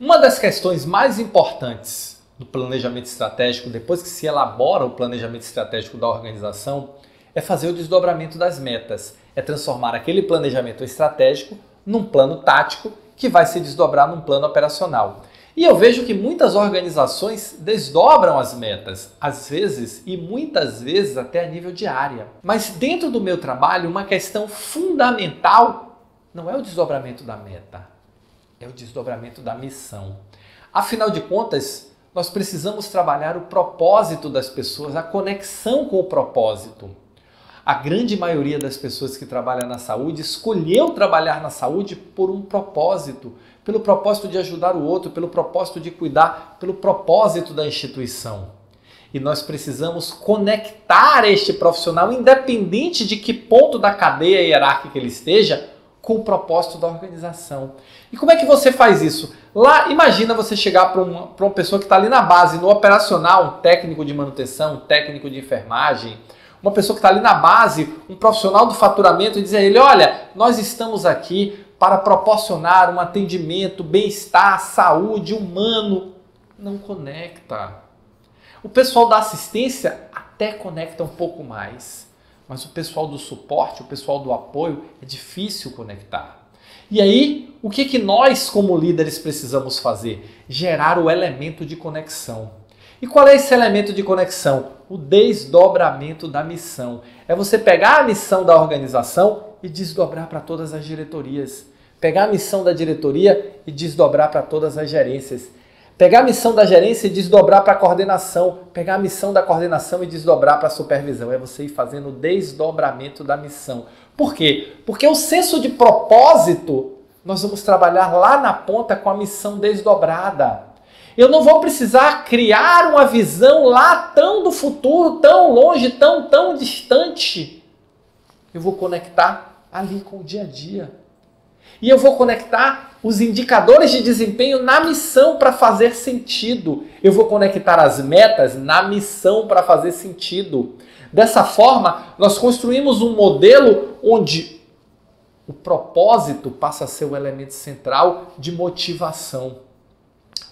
Uma das questões mais importantes do planejamento estratégico, depois que se elabora o planejamento estratégico da organização, é fazer o desdobramento das metas, é transformar aquele planejamento estratégico num plano tático que vai se desdobrar num plano operacional. E eu vejo que muitas organizações desdobram as metas, às vezes e muitas vezes até a nível de área. Mas dentro do meu trabalho, uma questão fundamental não é o desdobramento da meta, é o desdobramento da missão. Afinal de contas, nós precisamos trabalhar o propósito das pessoas, a conexão com o propósito. A grande maioria das pessoas que trabalham na saúde escolheu trabalhar na saúde por um propósito, pelo propósito de ajudar o outro, pelo propósito de cuidar, pelo propósito da instituição. E nós precisamos conectar este profissional, independente de que ponto da cadeia hierárquica ele esteja, com o propósito da organização. E como é que você faz isso? Lá, imagina você chegar para uma, uma pessoa que está ali na base, no operacional, um técnico de manutenção, um técnico de enfermagem, uma pessoa que está ali na base, um profissional do faturamento, e dizer a ele: olha, nós estamos aqui para proporcionar um atendimento, bem-estar, saúde, humano. Não conecta. O pessoal da assistência até conecta um pouco mais, mas o pessoal do suporte, o pessoal do apoio, é difícil conectar. E aí, o que, que nós, como líderes, precisamos fazer? Gerar o elemento de conexão. E qual é esse elemento de conexão? O desdobramento da missão. É você pegar a missão da organização e desdobrar para todas as diretorias. Pegar a missão da diretoria e desdobrar para todas as gerências. Pegar a missão da gerência e desdobrar para a coordenação. Pegar a missão da coordenação e desdobrar para a supervisão. É você ir fazendo o desdobramento da missão. Por quê? Porque o senso de propósito nós vamos trabalhar lá na ponta com a missão desdobrada. Eu não vou precisar criar uma visão lá tão do futuro, tão longe, tão, tão distante. Eu vou conectar ali com o dia a dia. E eu vou conectar os indicadores de desempenho na missão para fazer sentido. Eu vou conectar as metas na missão para fazer sentido. Dessa forma, nós construímos um modelo onde o propósito passa a ser o elemento central de motivação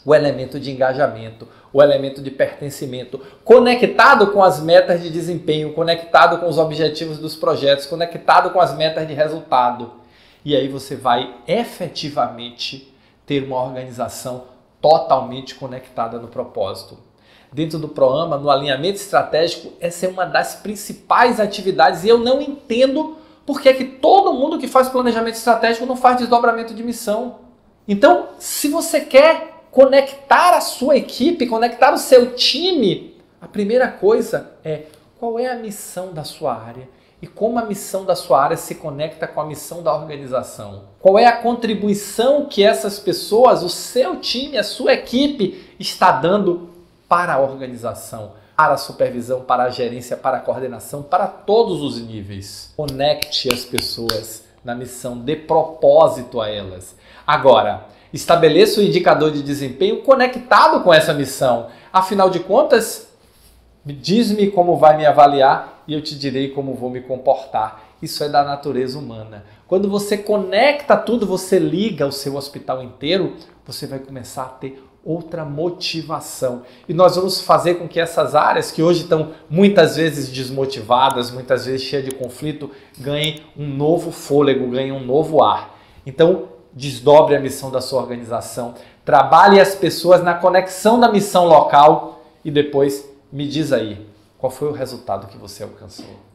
o elemento de engajamento, o elemento de pertencimento, conectado com as metas de desempenho, conectado com os objetivos dos projetos, conectado com as metas de resultado. E aí você vai efetivamente ter uma organização totalmente conectada no propósito. Dentro do programa, no alinhamento estratégico, essa é uma das principais atividades e eu não entendo por que, é que todo mundo que faz planejamento estratégico não faz desdobramento de missão. Então, se você quer conectar a sua equipe, conectar o seu time, a primeira coisa é qual é a missão da sua área e como a missão da sua área se conecta com a missão da organização. Qual é a contribuição que essas pessoas, o seu time, a sua equipe está dando para a organização, para a supervisão, para a gerência, para a coordenação, para todos os níveis. Conecte as pessoas na missão, dê propósito a elas. Agora, Estabeleça o indicador de desempenho conectado com essa missão. Afinal de contas, diz-me como vai me avaliar e eu te direi como vou me comportar. Isso é da natureza humana. Quando você conecta tudo, você liga o seu hospital inteiro, você vai começar a ter outra motivação. E nós vamos fazer com que essas áreas que hoje estão muitas vezes desmotivadas, muitas vezes cheias de conflito, ganhem um novo fôlego, ganhem um novo ar. Então, desdobre a missão da sua organização, trabalhe as pessoas na conexão da missão local e depois me diz aí qual foi o resultado que você alcançou.